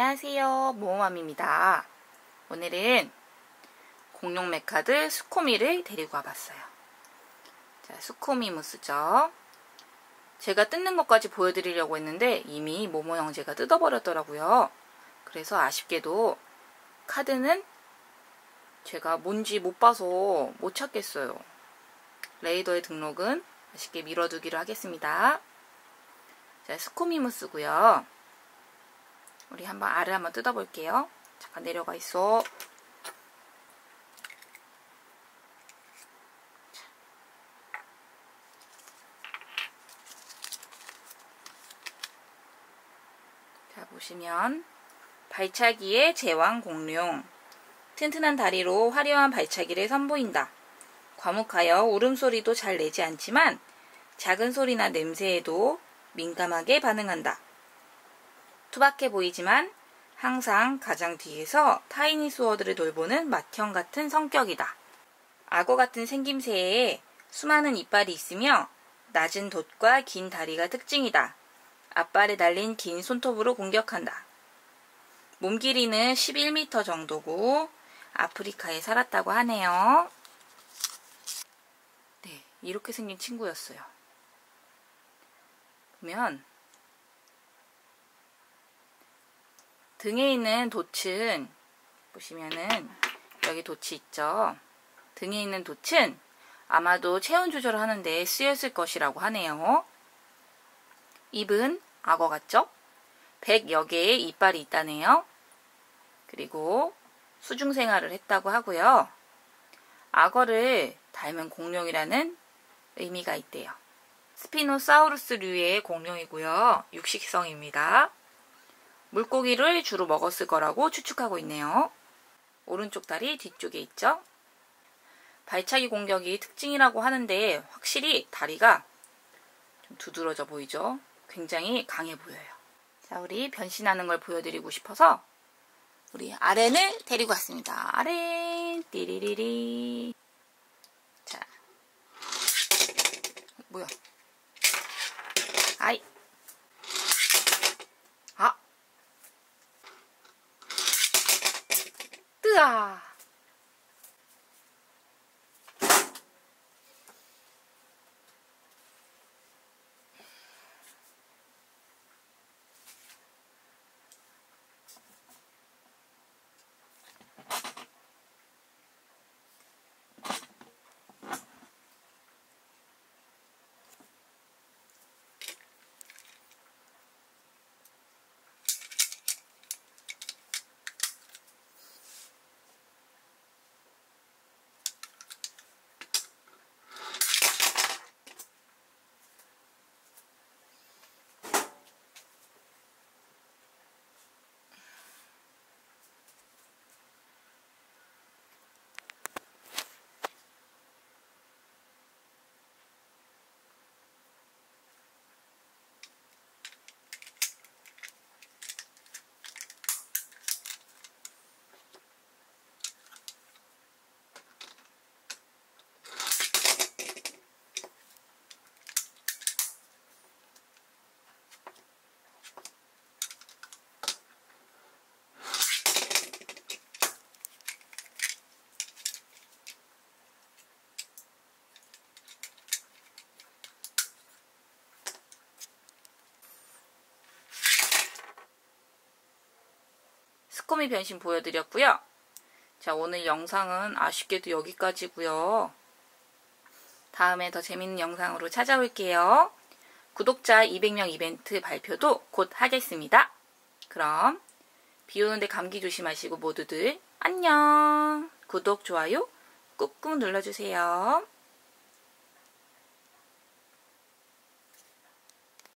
안녕하세요. 모모맘입니다. 오늘은 공룡 메카드 수코미를 데리고 와봤어요. 자 수코미 무스죠. 제가 뜯는 것까지 보여드리려고 했는데 이미 모모 형제가 뜯어버렸더라고요. 그래서 아쉽게도 카드는 제가 뭔지 못 봐서 못 찾겠어요. 레이더의 등록은 아쉽게 밀어두기로 하겠습니다. 자 스코미무스고요 우리 한번 알을 한번 뜯어볼게요. 잠깐 내려가 있어. 자 보시면 발차기의 제왕 공룡 튼튼한 다리로 화려한 발차기를 선보인다. 과묵하여 울음소리도 잘 내지 않지만 작은 소리나 냄새에도 민감하게 반응한다. 투박해 보이지만 항상 가장 뒤에서 타이니 수어들을 돌보는 맏형 같은 성격이다. 악어 같은 생김새에 수많은 이빨이 있으며 낮은 돛과 긴 다리가 특징이다. 앞발에 달린 긴 손톱으로 공격한다. 몸 길이는 11m 정도고 아프리카에 살았다고 하네요. 네, 이렇게 생긴 친구였어요. 보면 등에 있는 돛은 보시면은 여기 돛이 있죠. 등에 있는 돛은 아마도 체온 조절을 하는데 쓰였을 것이라고 하네요. 입은 악어 같죠? 100여 개의 이빨이 있다네요. 그리고 수중 생활을 했다고 하고요. 악어를 닮은 공룡이라는 의미가 있대요. 스피노사우루스류의 공룡이고요. 육식성입니다. 물고기를 주로 먹었을 거라고 추측하고 있네요. 오른쪽 다리 뒤쪽에 있죠. 발차기 공격이 특징이라고 하는데 확실히 다리가 좀 두드러져 보이죠. 굉장히 강해 보여요. 자, 우리 변신하는 걸 보여드리고 싶어서 우리 아렌을 데리고 왔습니다. 아렌 띠리리리 자 뭐야 아이 으 아! 스코미 변신 보여드렸고요. 자 오늘 영상은 아쉽게도 여기까지고요. 다음에 더 재밌는 영상으로 찾아올게요. 구독자 200명 이벤트 발표도 곧 하겠습니다. 그럼 비 오는데 감기 조심하시고 모두들 안녕. 구독, 좋아요 꾹꾹 눌러주세요.